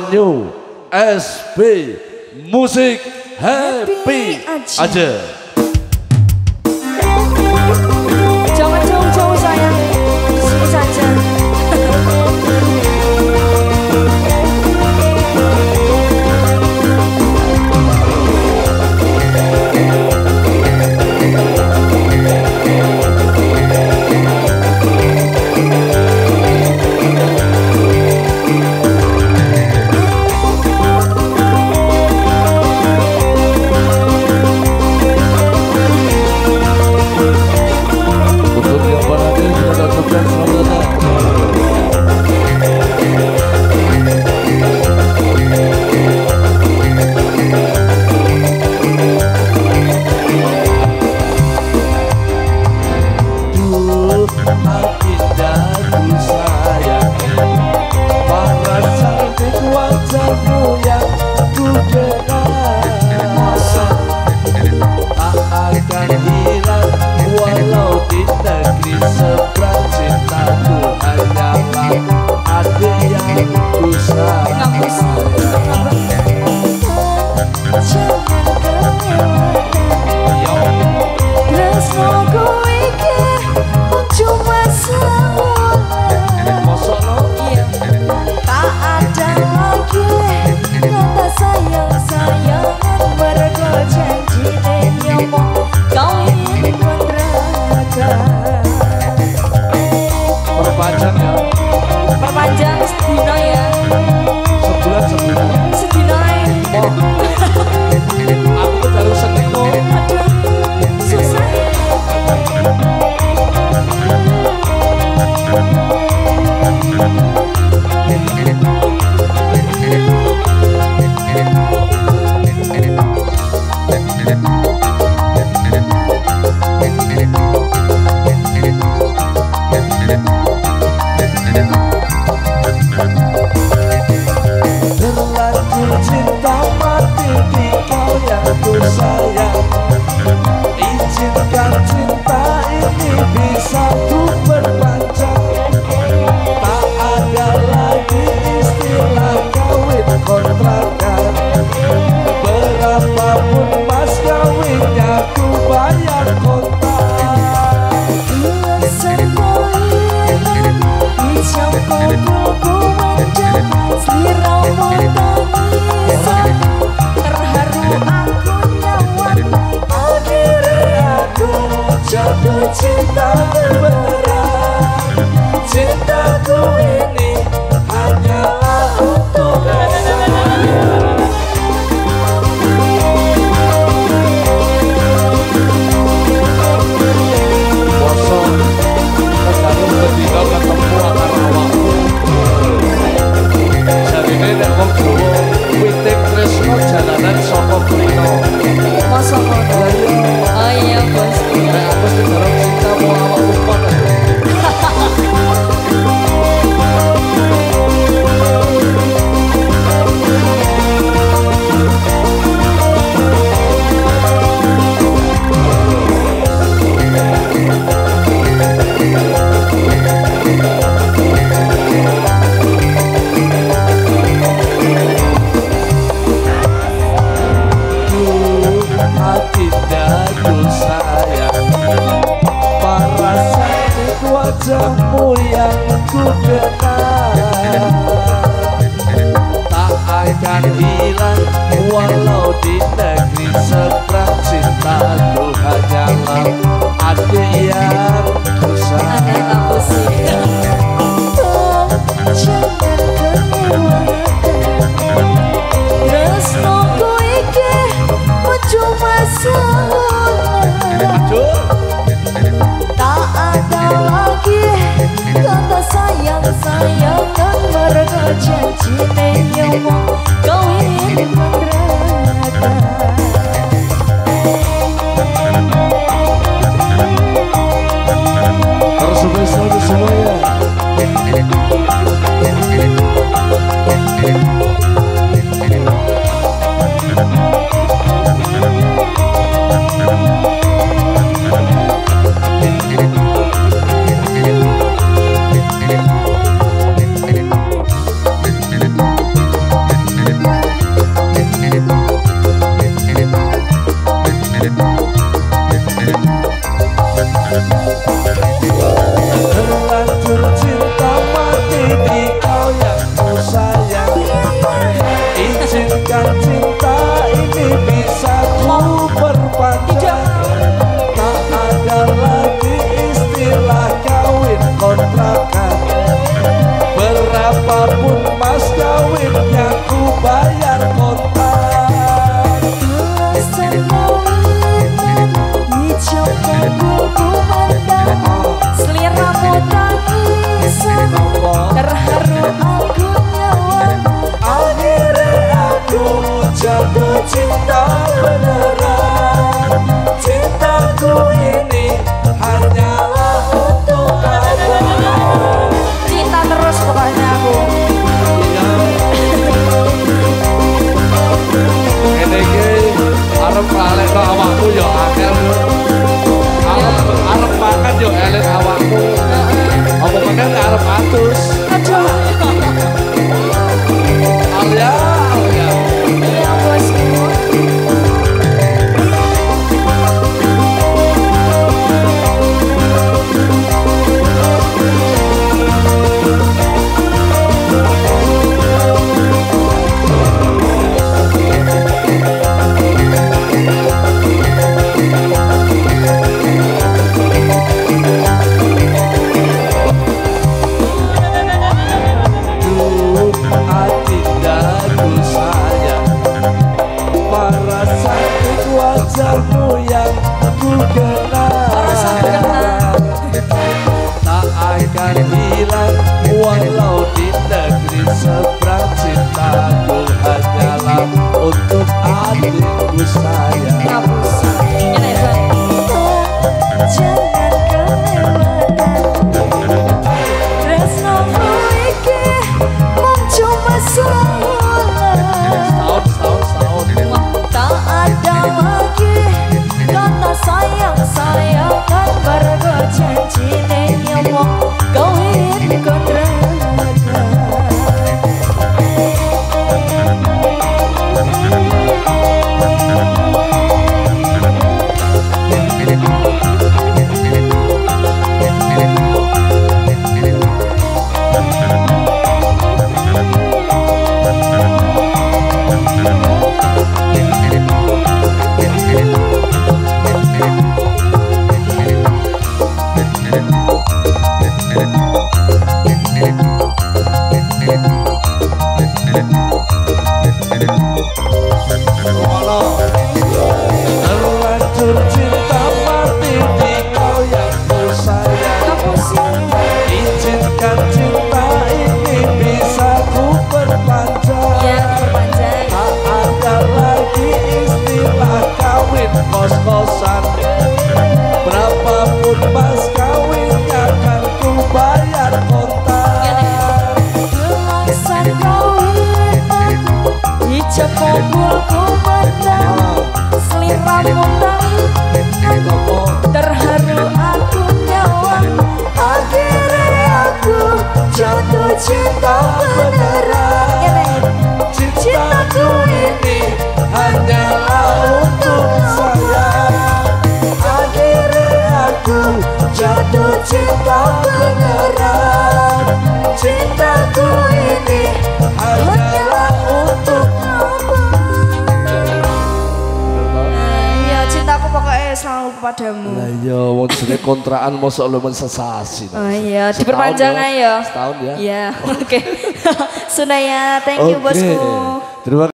New SP Musik Happy, Happy aja. aja. Jatuh cinta berbera Cintaku ini Só cinta beneran Cintaku ini hanyalah untuk kamu. Cinta terus pokoknya aku. Ini ini Arab balik ke awakku ya akal Arab makan ya elit awakku. Apa makan Arab atus all out in the crimson. Cinta kepadamu Lah iya, wong jenenge kontrakan mosok lu mensensasi. Oh iya, diperpanjang ya. aja. Setahun ya. Iya, oke. Sunaya, thank you bosku. Terima